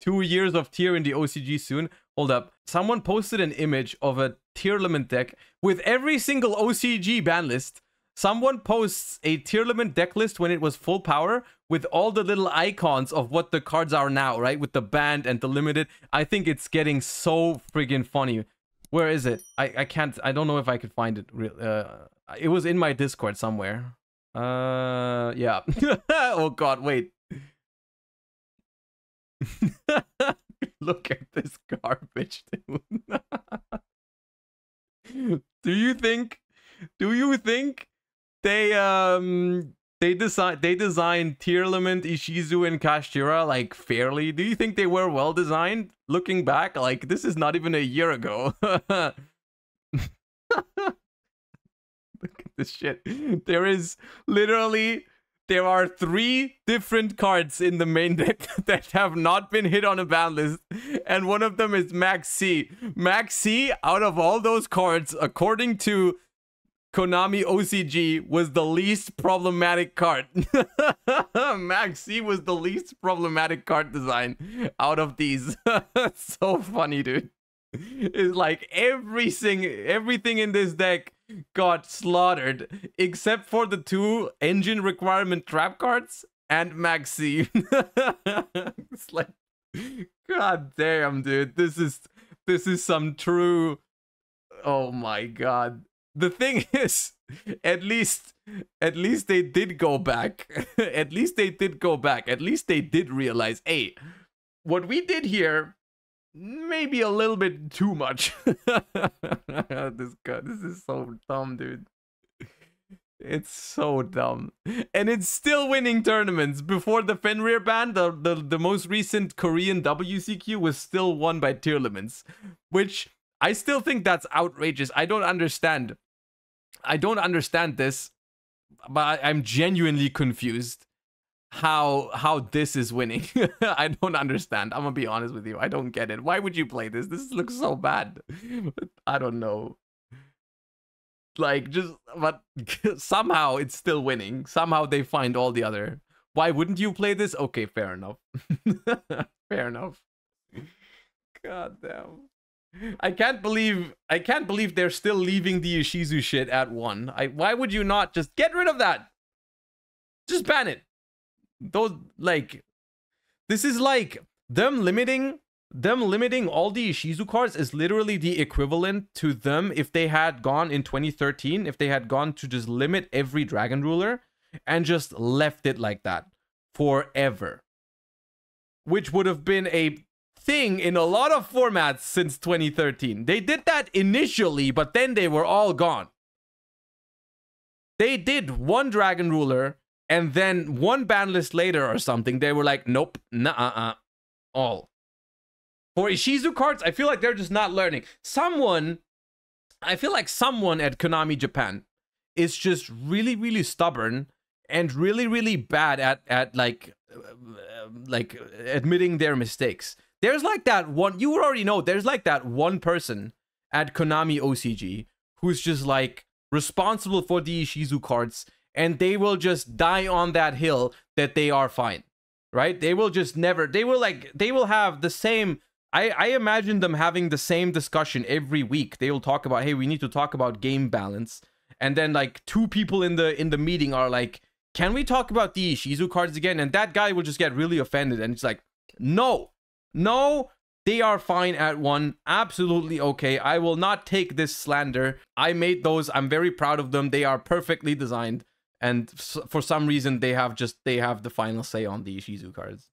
two years of tier in the OCG soon. Hold up. Someone posted an image of a Tearlament deck with every single OCG ban list. Someone posts a Tearlament deck list when it was full power with all the little icons of what the cards are now, right? With the banned and the limited. I think it's getting so friggin' funny. Where is it? I, I can't, I don't know if I could find it. Uh, it was in my Discord somewhere. Uh, yeah. oh god, wait. Look at this garbage, dude. do you think do you think they um they design they designed Tearlament, Ishizu, and Kashtira like fairly? Do you think they were well designed? Looking back, like this is not even a year ago. Look at this shit. There is literally there are three different cards in the main deck that have not been hit on a ban list, and one of them is Maxx C. Maxx C, out of all those cards, according to Konami OCG, was the least problematic card. Maxx C was the least problematic card design out of these. so funny, dude. It's like everything, everything in this deck got slaughtered except for the two engine requirement trap cards and Maxi. it's like god damn dude. This is this is some true oh my god. The thing is at least at least they did go back. At least they did go back. At least they did realize hey what we did here maybe a little bit too much. this guy, this is so dumb, dude. It's so dumb. And it's still winning tournaments. Before the Fenrir ban, the, the, the most recent Korean WCQ was still won by Tearlaments. Which I still think that's outrageous. I don't understand. I don't understand this. But I, I'm genuinely confused how how this is winning. I don't understand. I'm gonna be honest with you. I don't get it. Why would you play this? This looks so bad. I don't know. Like just but somehow it's still winning. Somehow they find all the other. Why wouldn't you play this? Okay, fair enough. fair enough. God damn. I can't believe I can't believe they're still leaving the Ishizu shit at one. I why would you not just get rid of that? Just ban it those like this is like them limiting them limiting all the Ishizu cards is literally the equivalent to them if they had gone in 2013, if they had gone to just limit every Dragon Ruler and just left it like that forever. Which would have been a thing in a lot of formats since 2013. They did that initially, but then they were all gone. They did one Dragon Ruler and then one ban list later or something, they were like, nope, nah, uh, uh, all. For Ishizu cards, I feel like they're just not learning. Someone, I feel like someone at Konami Japan is just really, really stubborn and really, really bad at at like, uh, like admitting their mistakes. There's like that one. You already know. There's like that one person at Konami OCG who's just like responsible for the Ishizu cards and they will just die on that hill that they are fine right they will just never they will like they will have the same i i imagine them having the same discussion every week they will talk about hey we need to talk about game balance and then like two people in the in the meeting are like can we talk about the shizu cards again and that guy will just get really offended and it's like no no they are fine at one. Absolutely okay. I will not take this slander. I made those. I'm very proud of them. They are perfectly designed and for some reason they have just they have the final say on the Ishizu cards.